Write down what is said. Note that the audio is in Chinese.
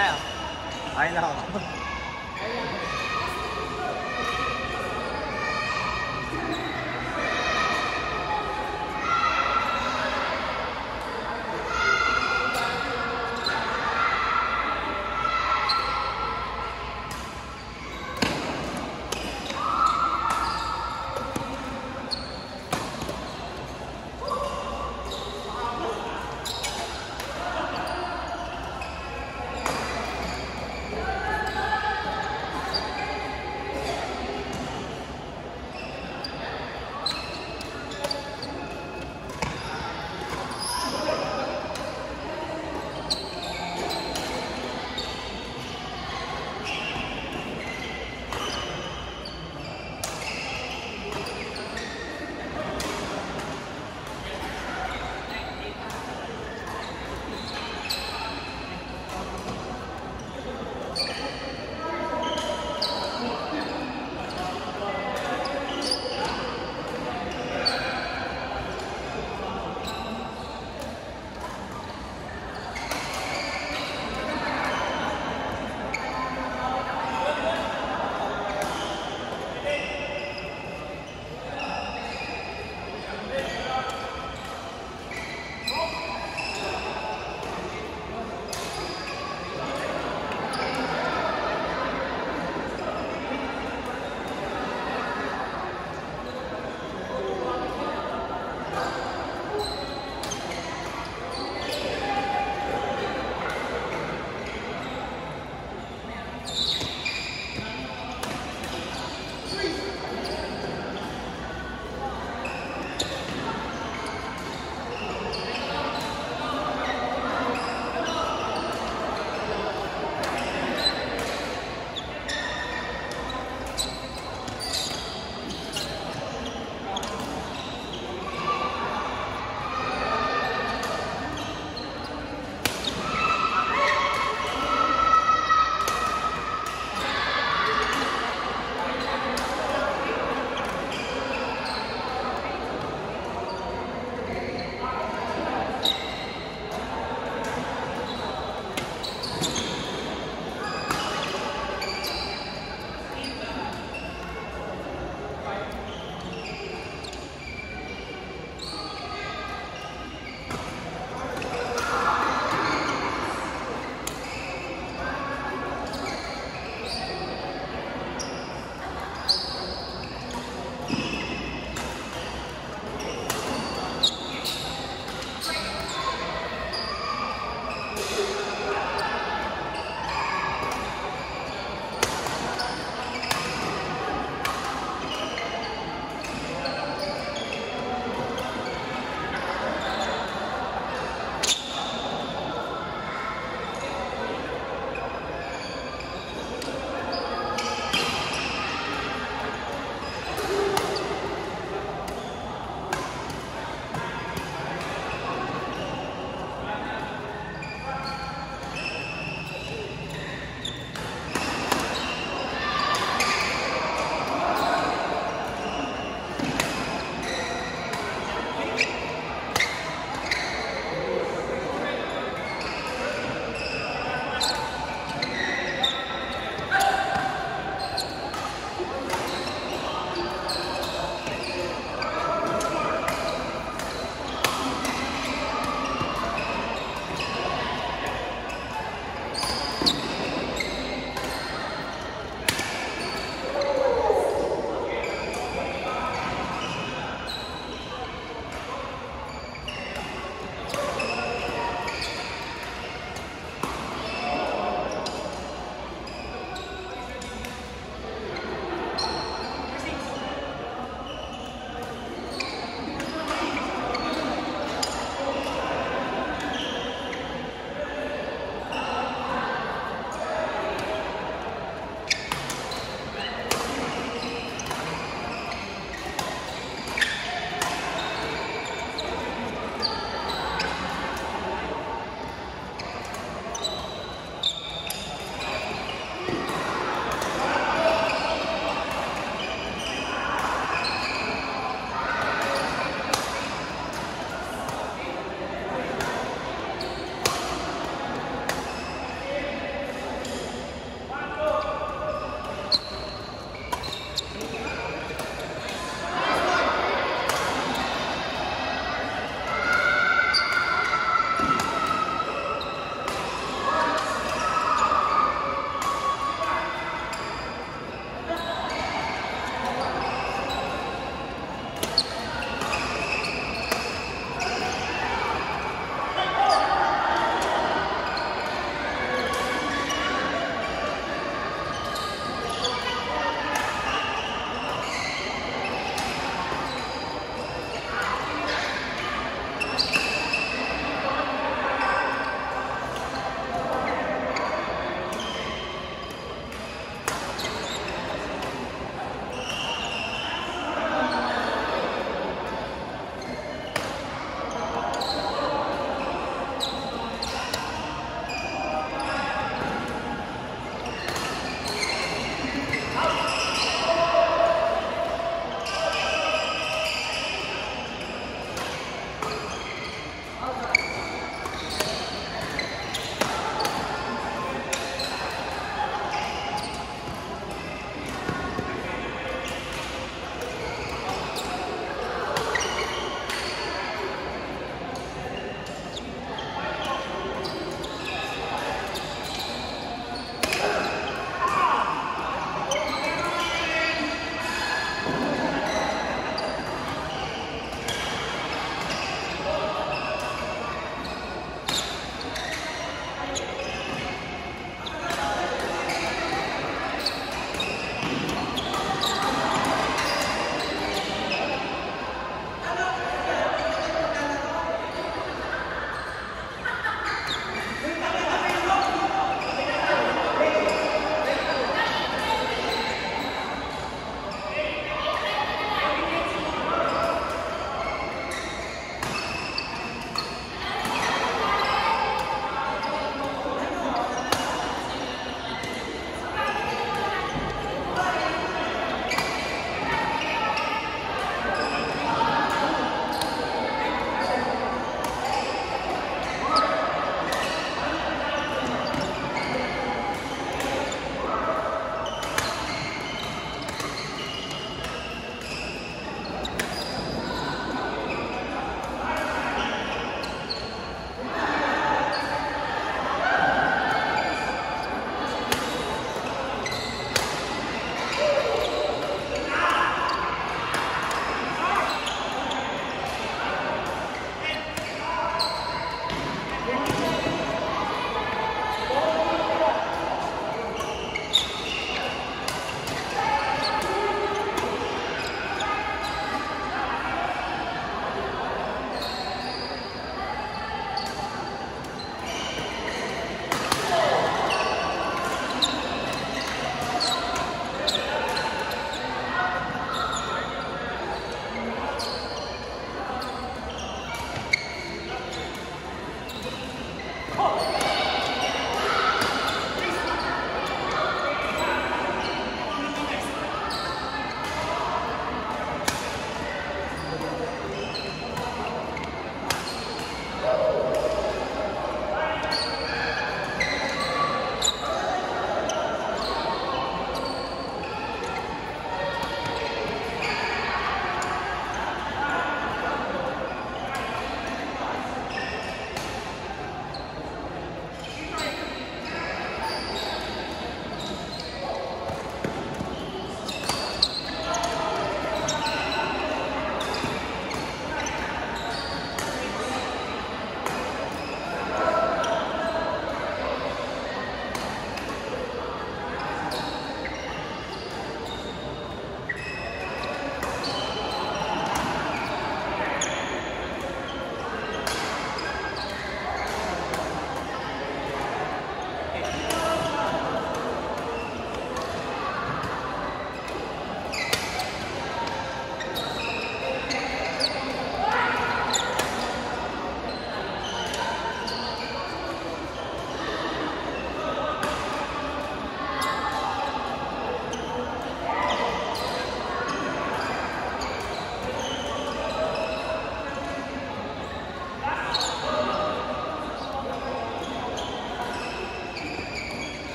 哎啊？来，你好。